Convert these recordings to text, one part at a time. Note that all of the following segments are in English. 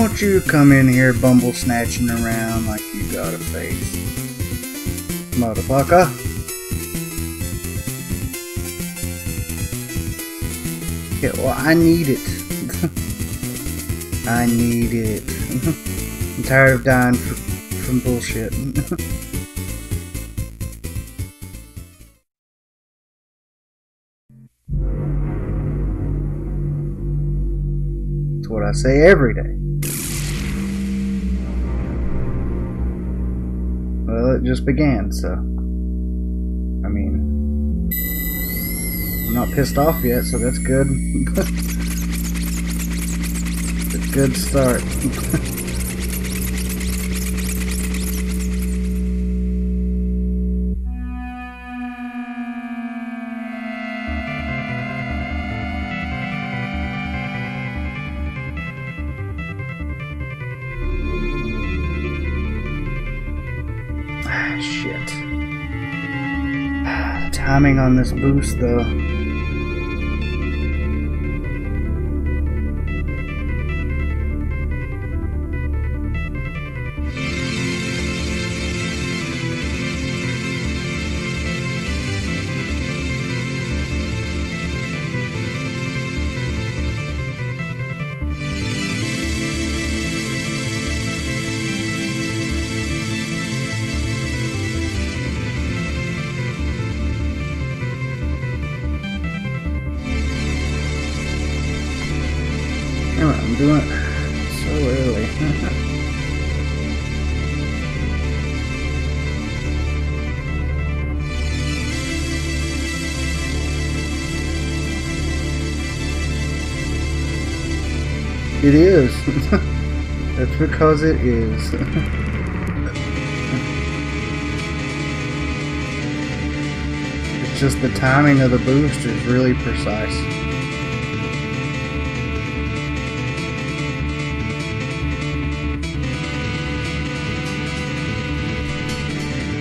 Don't you come in here bumble snatching around like you got a face. Motherfucker. Yeah, well, I need it. I need it. I'm tired of dying from bullshit. It's what I say every began, so. I mean, I'm not pissed off yet, so that's good. it's a good start. boost, though. It is. That's because it is. it's just the timing of the boost is really precise.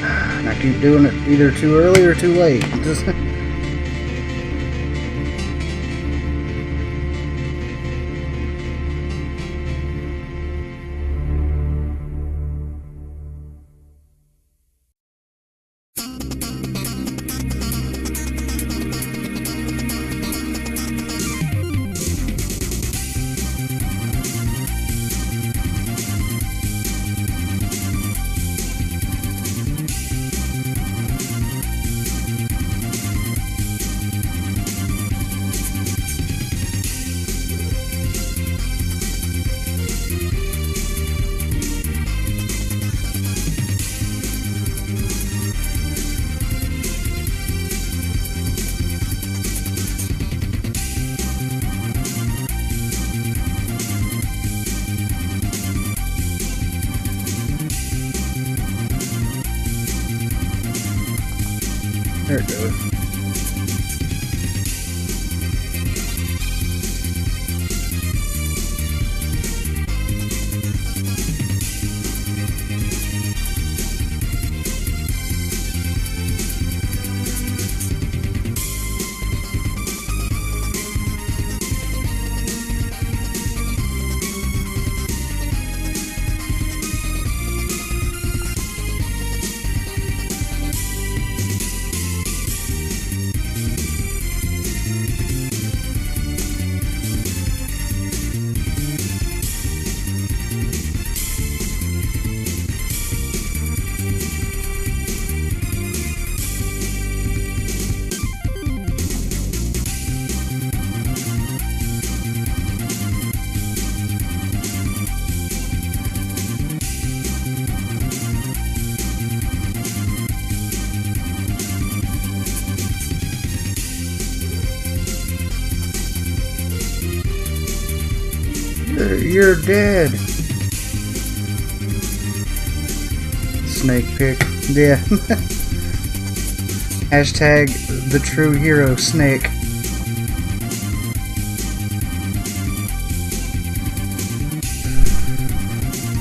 I keep doing it either too early or too late. You're, dead. Snake pick. Yeah. Hashtag the true hero snake.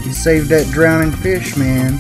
You saved that drowning fish, man.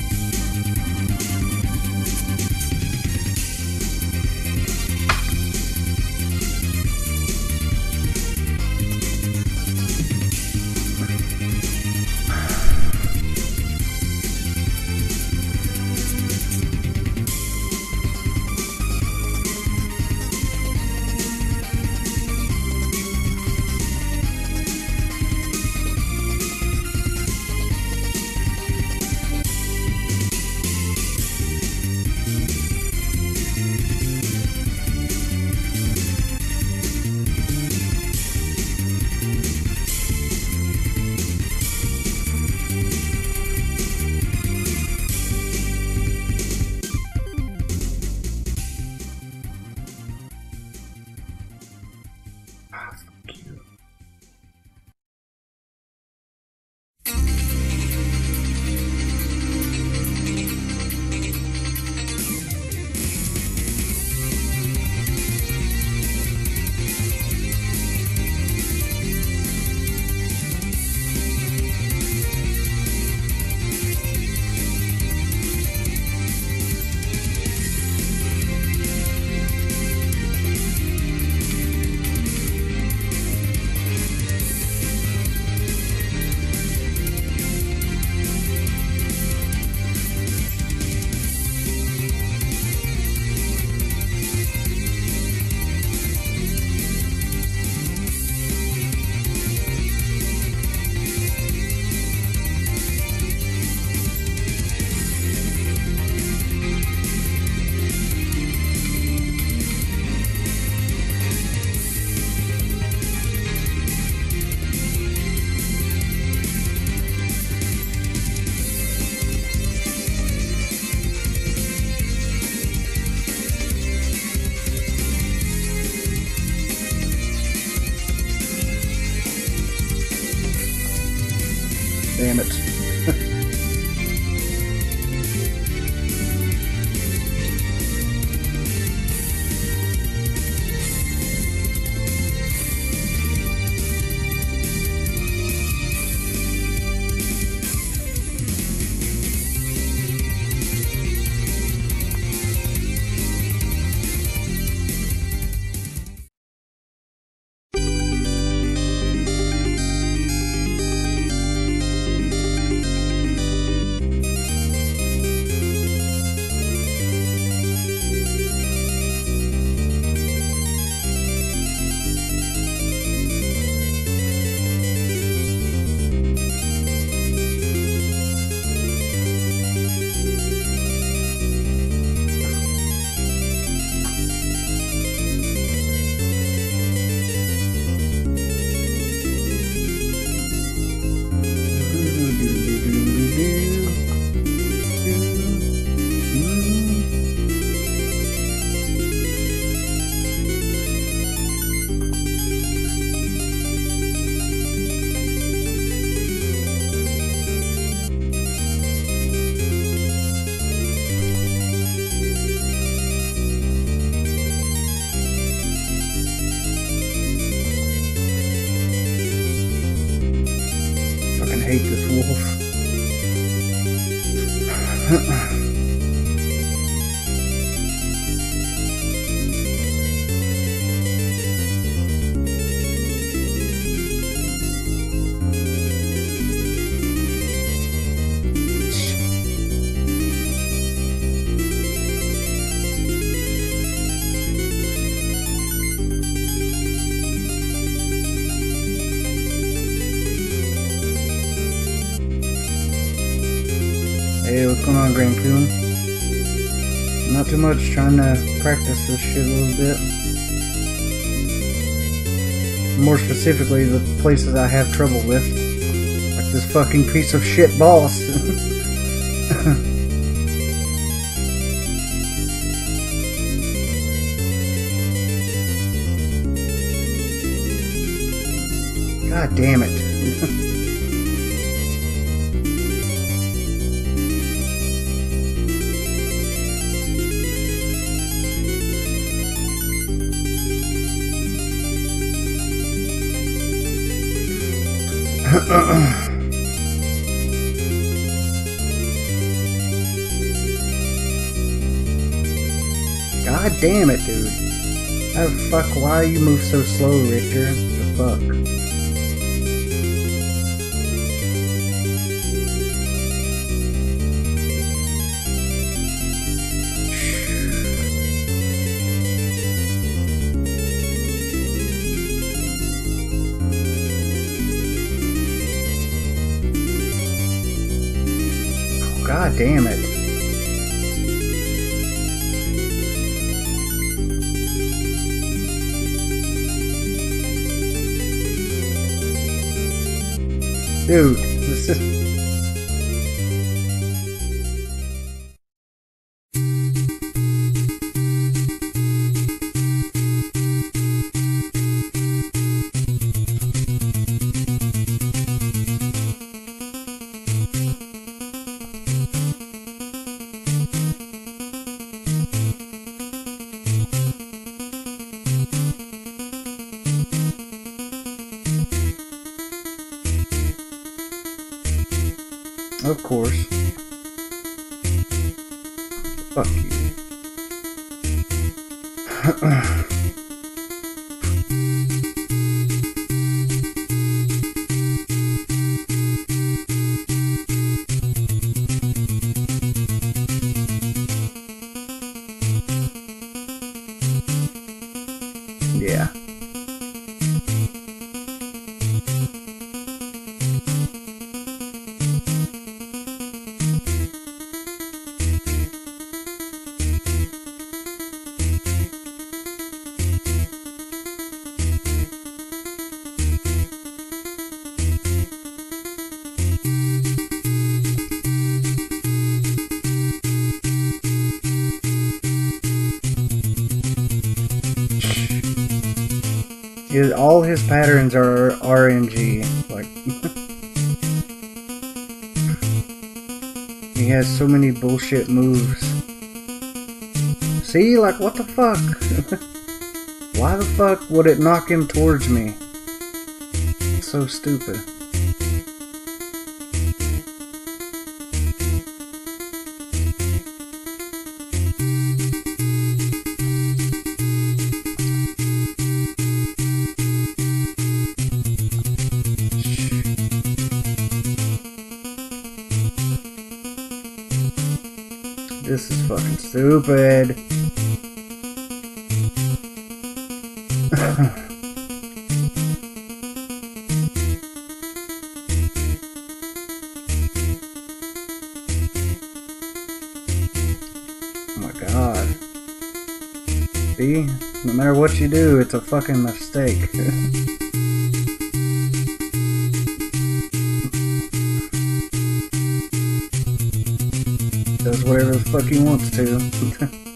Too much, trying to practice this shit a little bit. More specifically, the places I have trouble with. Like this fucking piece of shit boss. God damn it. God damn it, dude. Oh fuck, why you move so slow, Richter? The fuck? Damn it. Dude, this is. His, all his patterns are RNG. Like he has so many bullshit moves. See, like what the fuck? Why the fuck would it knock him towards me? It's so stupid. Stupid. oh my god. See? No matter what you do, it's a fucking mistake. He wants to.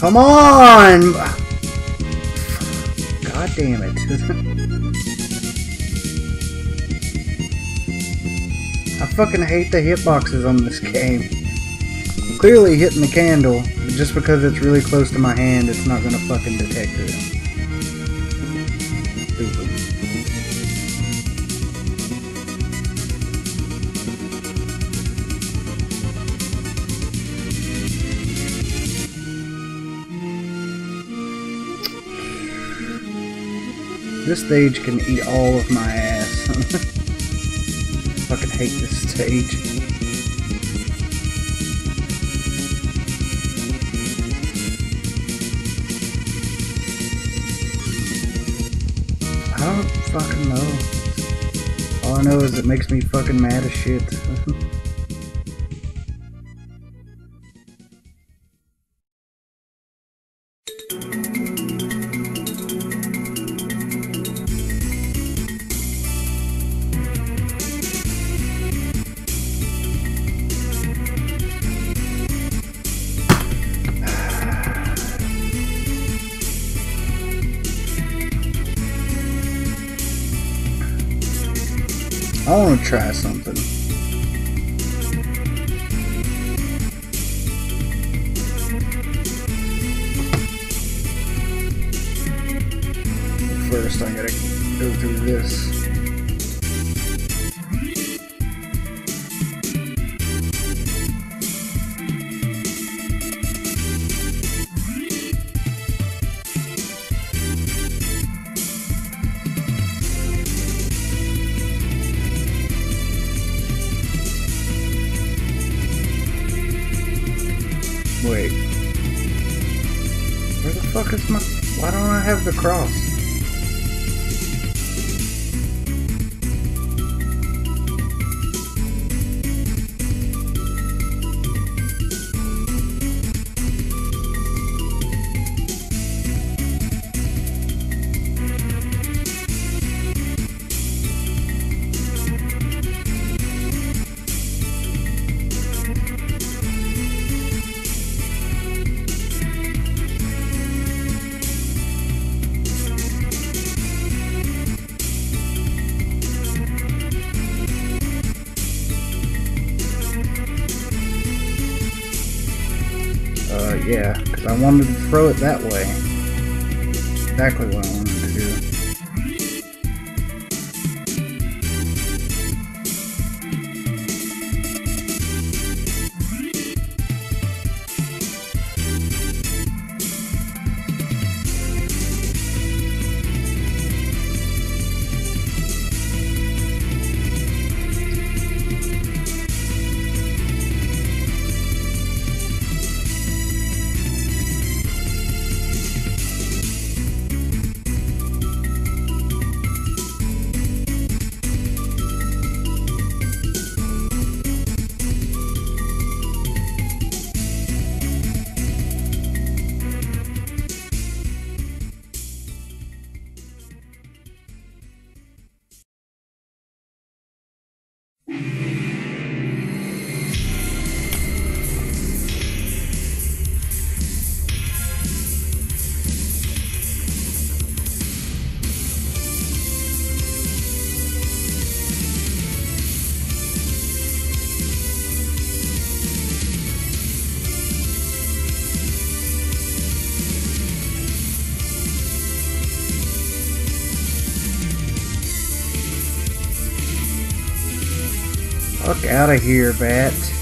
Come on! God damn it. I fucking hate the hitboxes on this game. Clearly hitting the candle, but just because it's really close to my hand, it's not gonna fucking detect it. This stage can eat all of my ass. Fucking hate this stage. I don't fucking know. All I know is it makes me fucking mad as shit. try something. throw it that way. Exactly what I want. out of here, bat.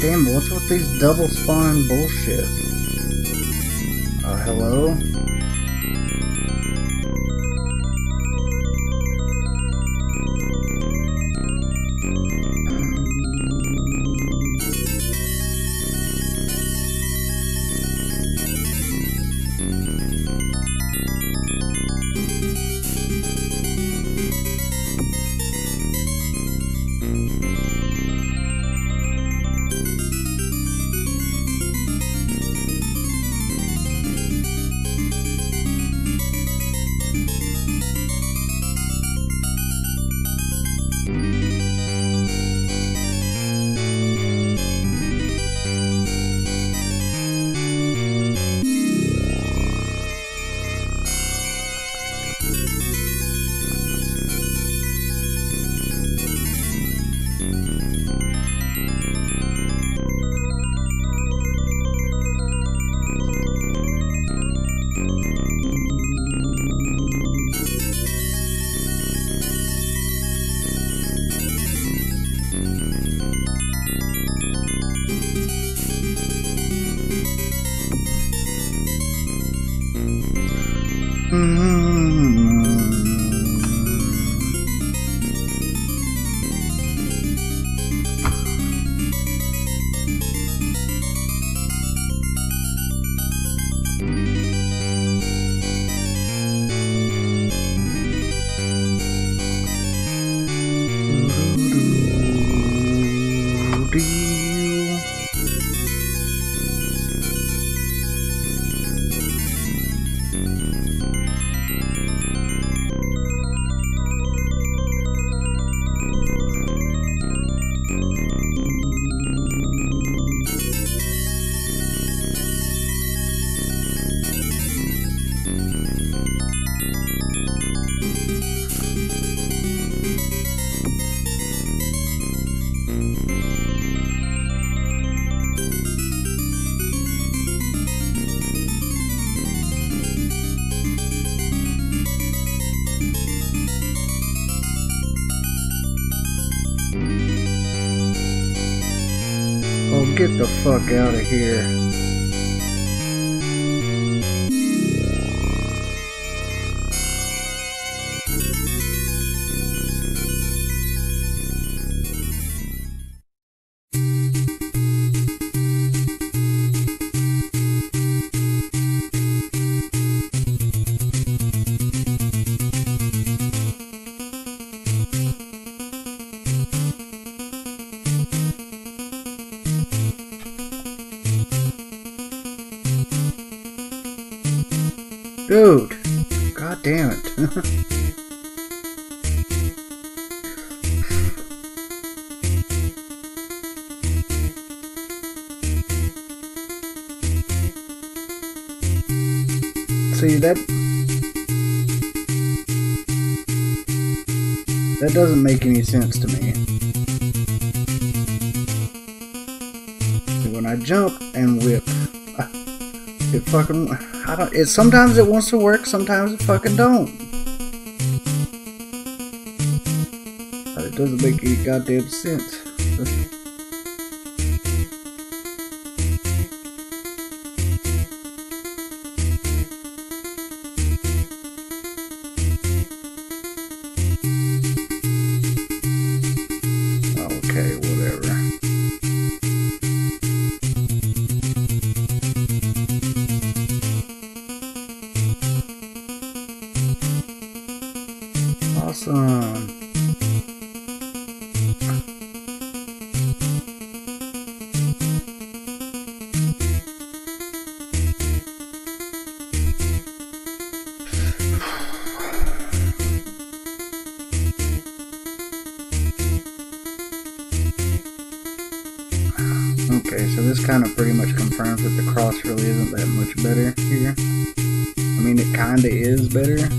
Damn, what's with these double spawn bullshit? Uh, hello? Oh, the fuck out of here. Doesn't make any sense to me. When I jump and whip, it fucking... I don't. It sometimes it wants to work, sometimes it fucking don't. It doesn't make any goddamn sense. Okay, whatever. Better.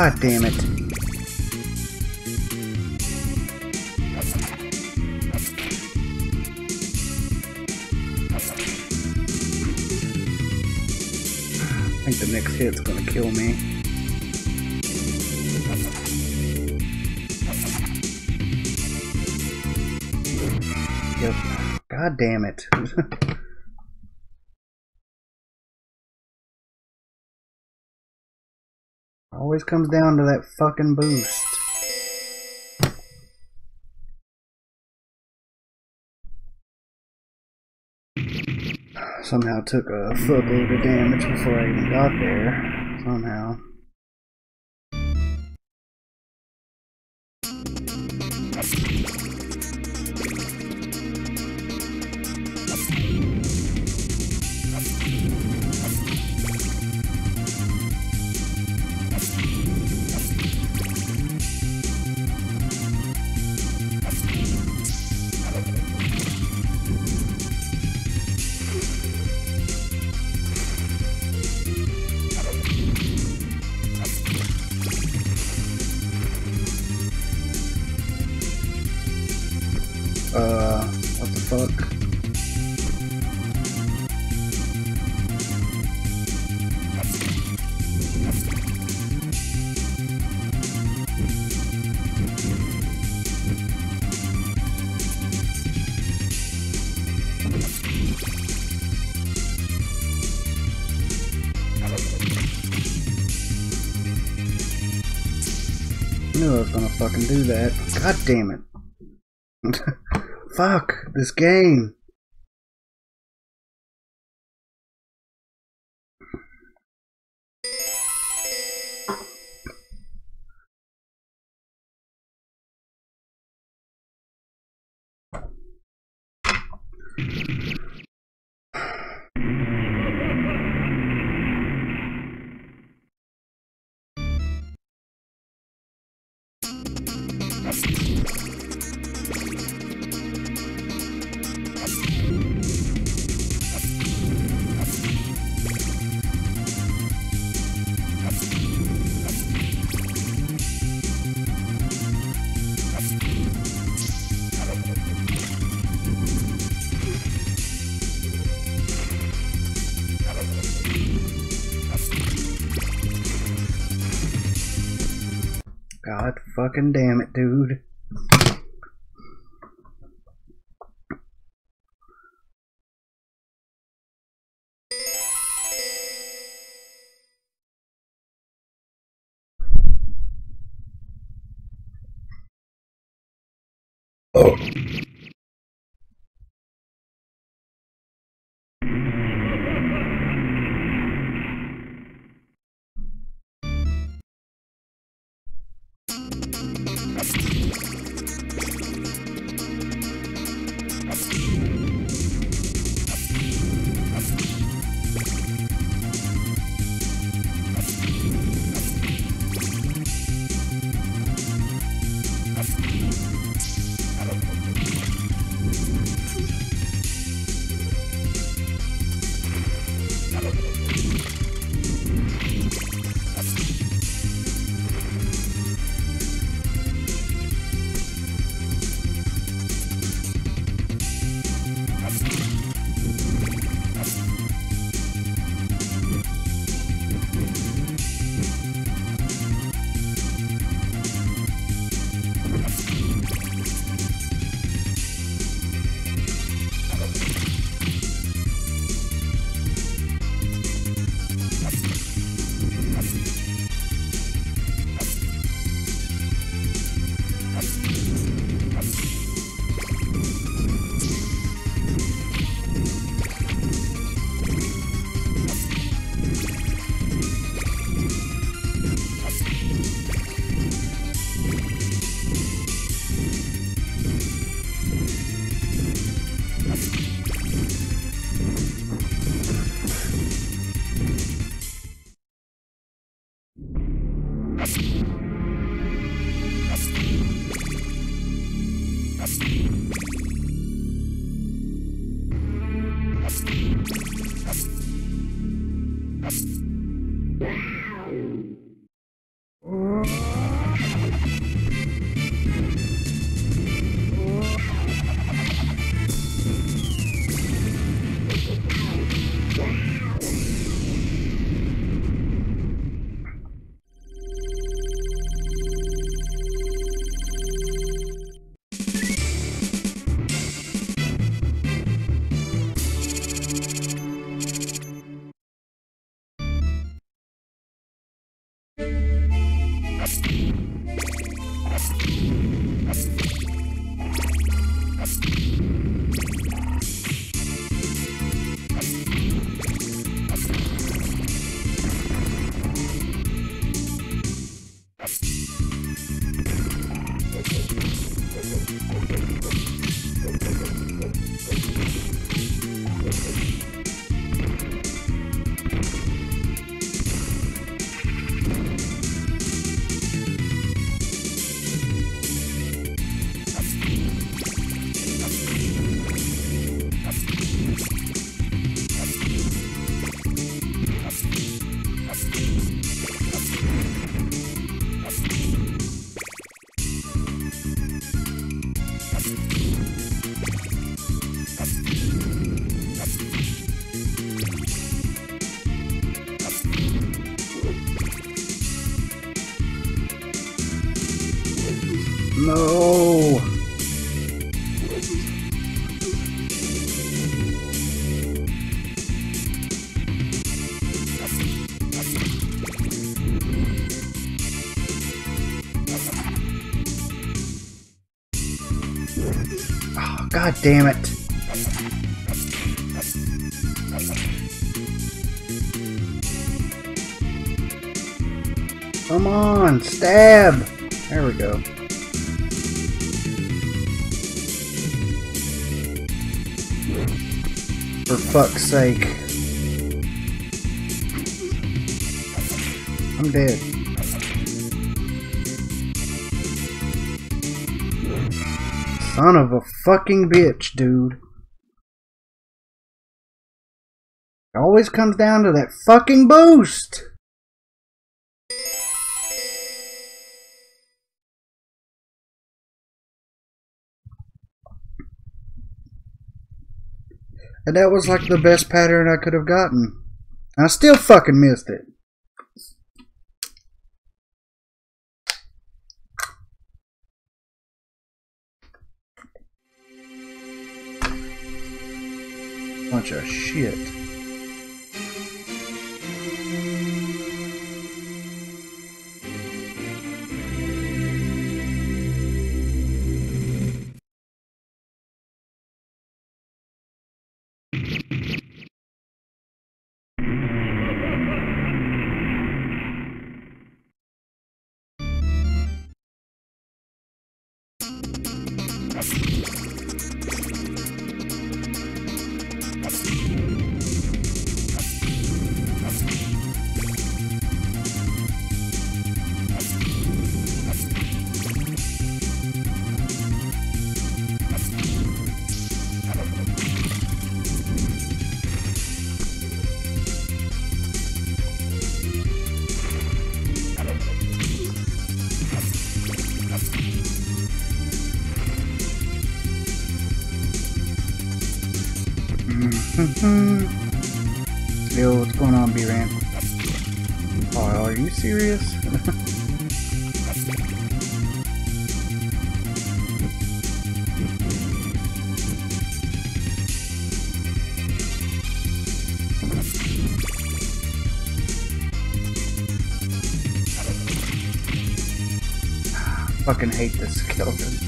God damn it. I think the next hit's gonna kill me. God damn it. Always comes down to that fucking boost. Somehow took a fuckload of damage before I even got there. Somehow. Uh, what the fuck? I knew I was gonna fucking do that. God damn it. Fuck this game. fucking damn it, dude. Oh. No! Oh, God damn it. Come on, stab! There we go. Fuck's sake. I'm dead. Son of a fucking bitch, dude. It always comes down to that fucking boost! And that was like the best pattern I could have gotten. And I still fucking missed it. Bunch of shit. Fucking hate this skeleton.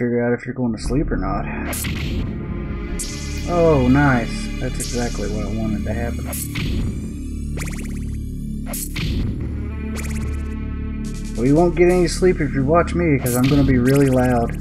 Figure out if you're going to sleep or not. Oh, nice. That's exactly what I wanted to happen. Well, you won't get any sleep if you watch me, because I'm going to be really loud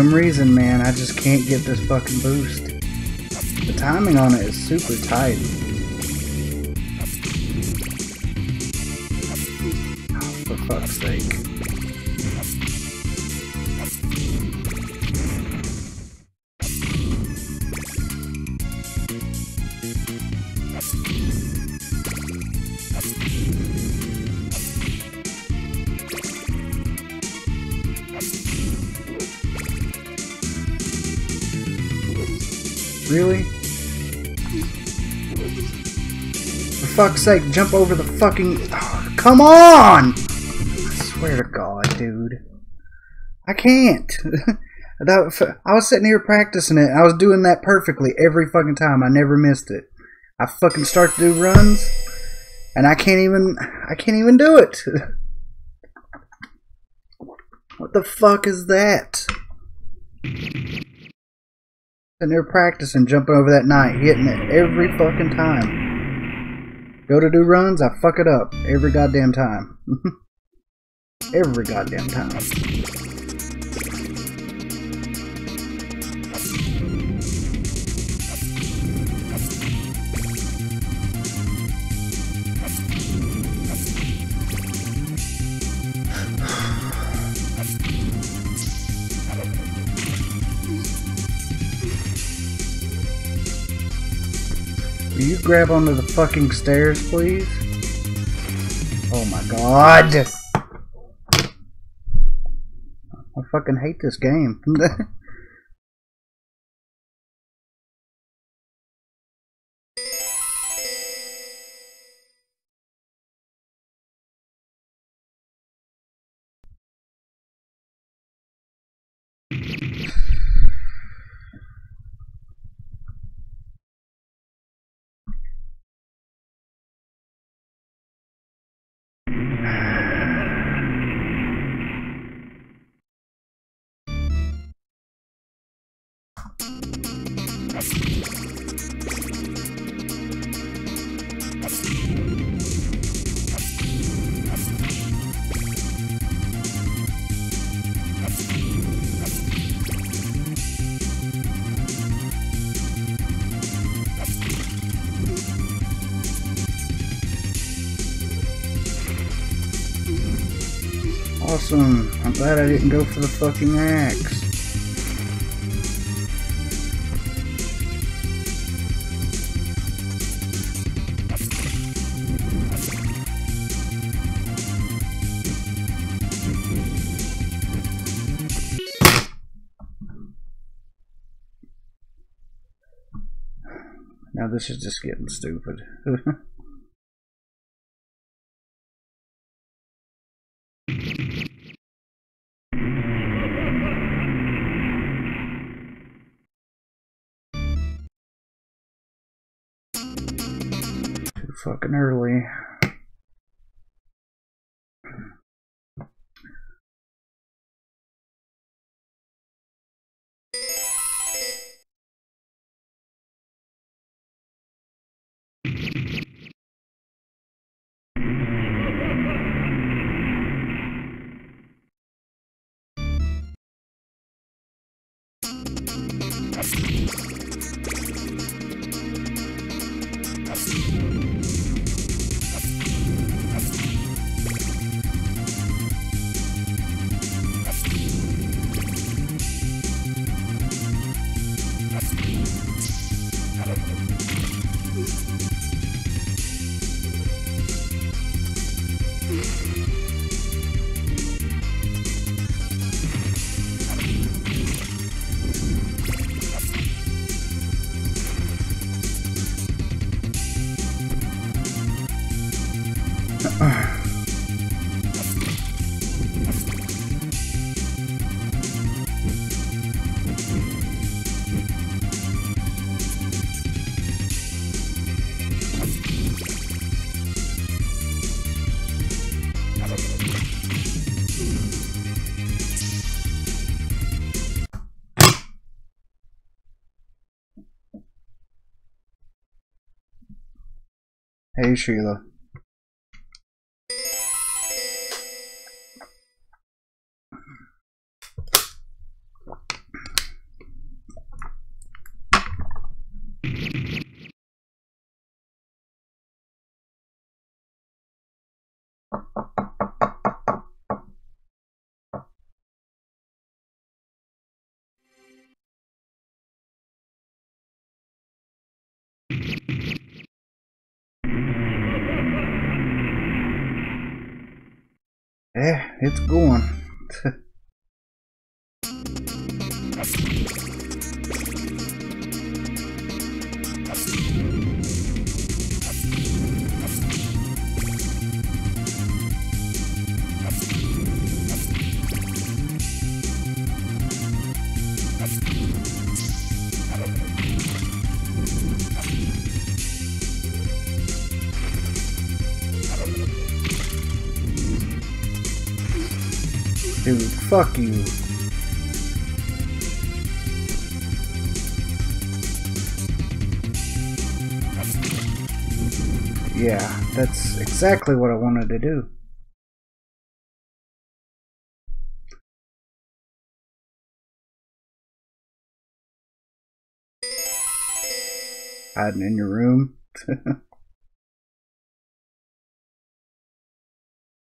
some reason, man, I just can't get this fucking boost. The timing on it is super tight. Really? For fuck's sake, jump over the fucking... Oh, come on! I swear to God, dude. I can't. that, I was sitting here practicing it. I was doing that perfectly every fucking time. I never missed it. I fucking start to do runs, and I can't even... I can't even do it. what the fuck is that? And they're practicing jumping over that knight, hitting it every fucking time. Go to do runs, I fuck it up every goddamn time. every goddamn time. Grab onto the fucking stairs, please? Oh my god! I fucking hate this game. glad I didn't go for the fucking axe. Now this is just getting stupid. fucking early. Hey Sheila. Yeah, it's going. fuck you. Yeah, that's exactly what I wanted to do. Hiding in your room.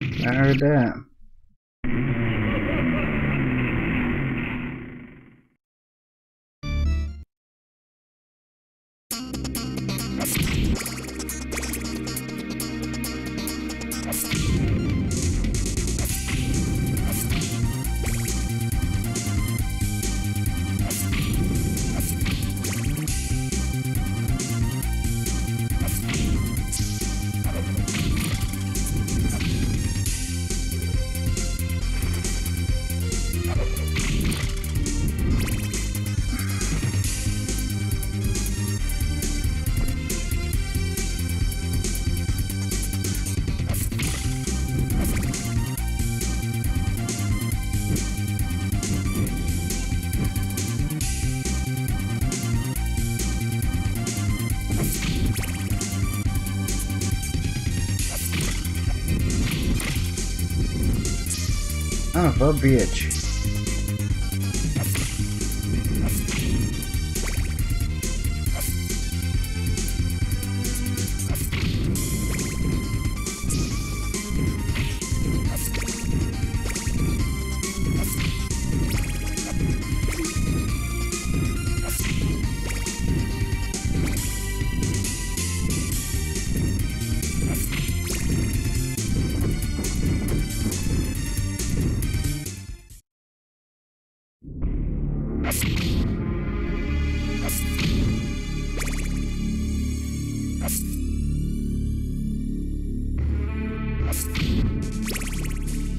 I heard that. A bitch.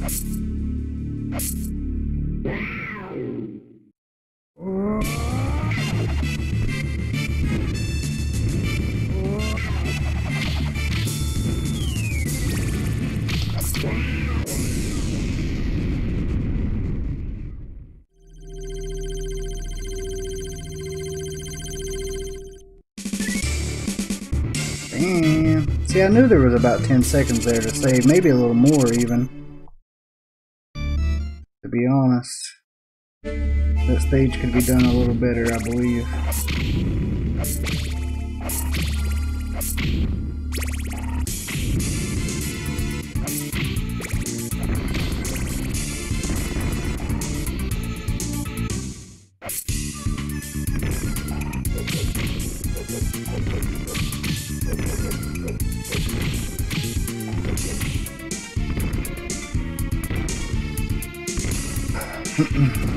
Damn. See, I knew there was about 10 seconds there to save, maybe a little more even. Honest. That stage could be done a little better, I believe. Mm-mm.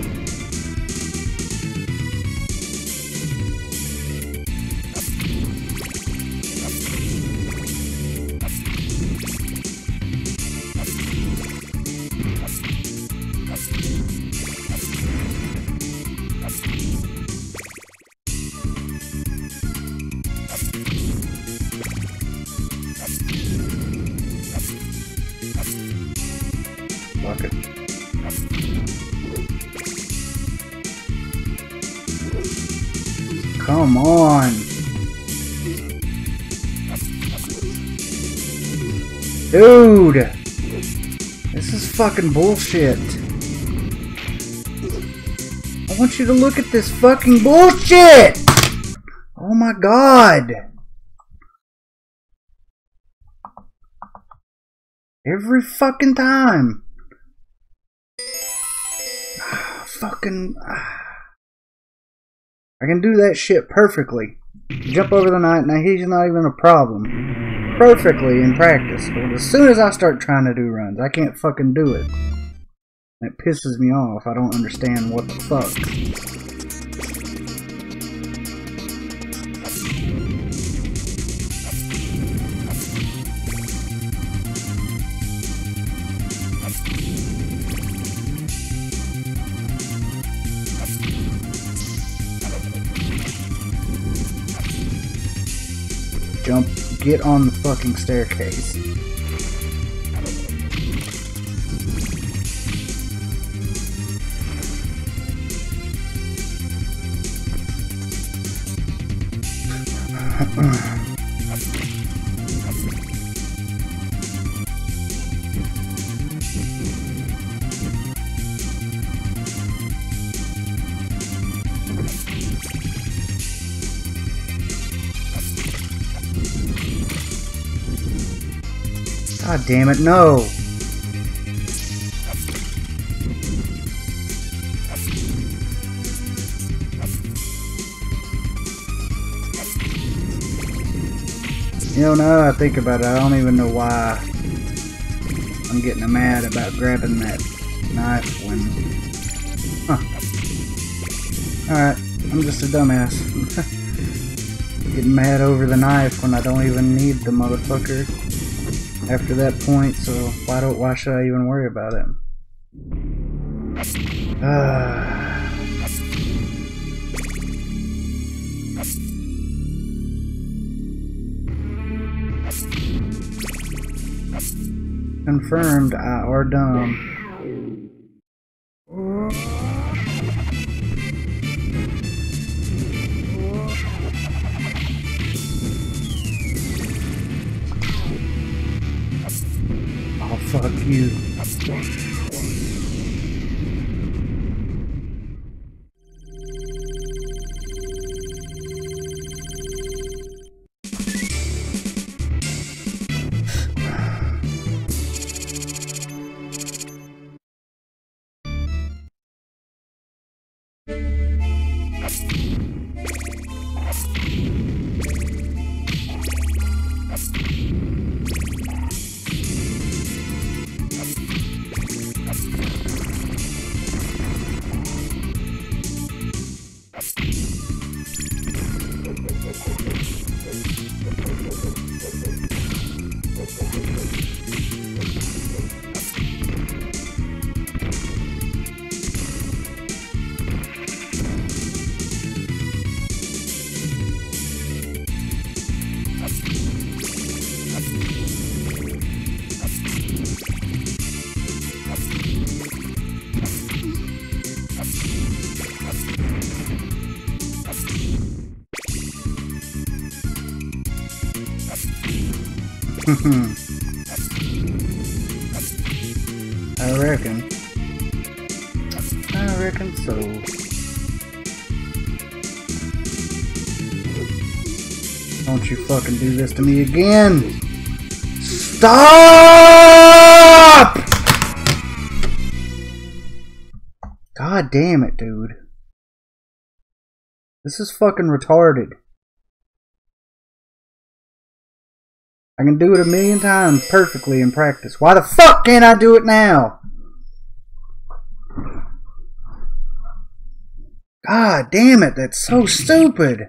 Fucking bullshit. I want you to look at this fucking bullshit. Oh my god. Every fucking time. fucking. I can do that shit perfectly. Jump over the knight, now he's not even a problem. Perfectly in practice. But as soon as I start trying to do runs, I can't fucking do it. It pisses me off. I don't understand what the fuck. Jump, get on the fucking staircase. Damn it, no! You know, now that I think about it, I don't even know why I'm getting mad about grabbing that knife when... Huh. Alright, I'm just a dumbass. getting mad over the knife when I don't even need the motherfucker after that point, so why don't why should I even worry about it? Confirmed, I are dumb. Hmm. I reckon. I reckon so. Don't you fucking do this to me again! Stop! God damn it, dude. This is fucking retarded. I can do it a million times perfectly in practice. Why the fuck can't I do it now? God damn it, that's so stupid.